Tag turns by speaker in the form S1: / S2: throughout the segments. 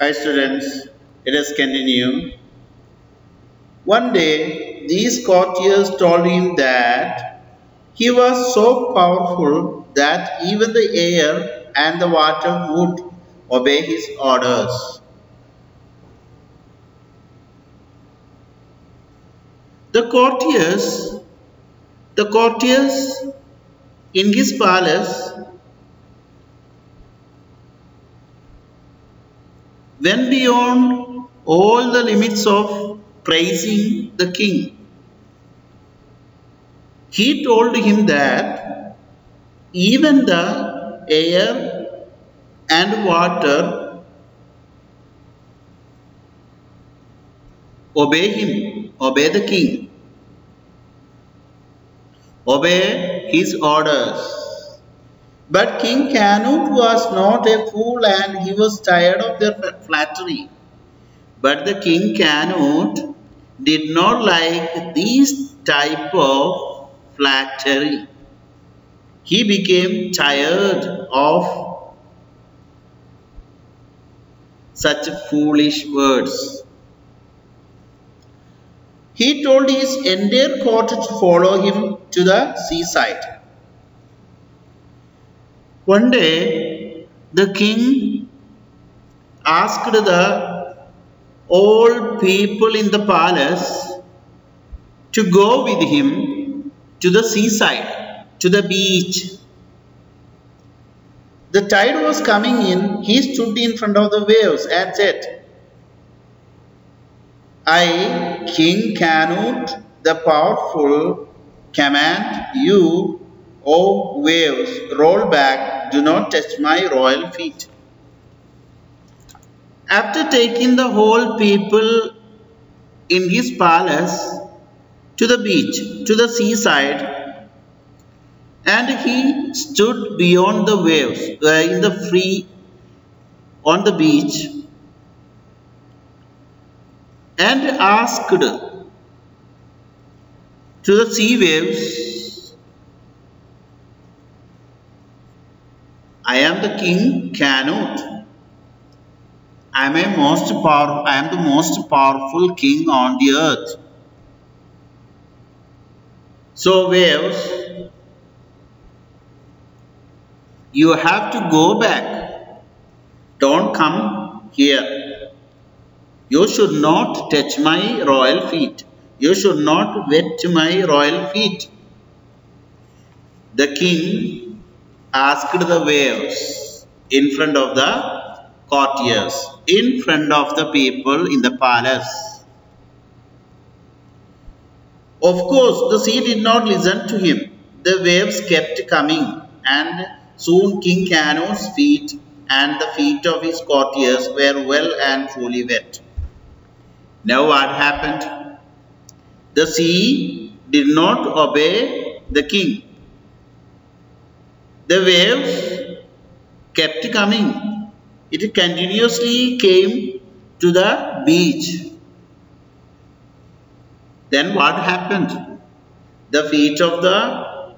S1: Hi students, let us continue. One day, these courtiers told him that he was so powerful that even the air and the water would obey his orders. The courtiers, the courtiers in his palace went beyond all the limits of praising the king. He told him that even the air and water obey him, obey the king, obey his orders. But King Canute was not a fool and he was tired of their flattery. But the King Canute did not like this type of flattery. He became tired of such foolish words. He told his entire court to follow him to the seaside. One day, the king asked the old people in the palace to go with him to the seaside, to the beach. The tide was coming in. He stood in front of the waves and said, I, King Canute, the powerful, command you, O waves, roll back do not touch my royal feet. After taking the whole people in his palace to the beach, to the seaside, and he stood beyond the waves uh, in the free on the beach and asked to the sea waves I am the king Canute. I am a most powerful, I am the most powerful king on the earth. So waves, you have to go back. Don't come here. You should not touch my royal feet. You should not wet my royal feet. The king asked the waves in front of the courtiers, in front of the people in the palace. Of course, the sea did not listen to him. The waves kept coming and soon King Canute's feet and the feet of his courtiers were well and truly wet. Now what happened? The sea did not obey the king the waves kept coming. It continuously came to the beach. Then what happened? The feet of the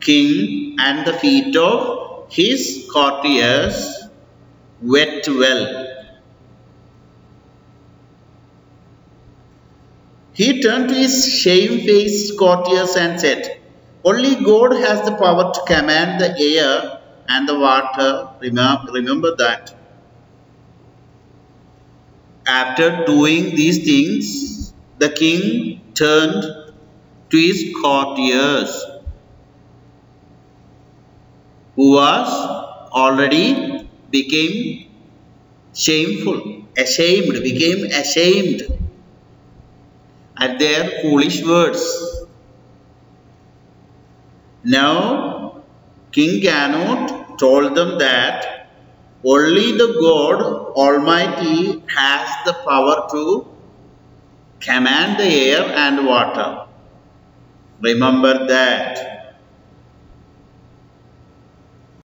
S1: king and the feet of his courtiers wet well. He turned to his shamefaced courtiers and said, only God has the power to command the air and the water. Remember that. After doing these things, the king turned to his courtiers, who was already became shameful, ashamed, became ashamed at their foolish words. Now, King Canute told them that only the God Almighty has the power to command the air and water. Remember that.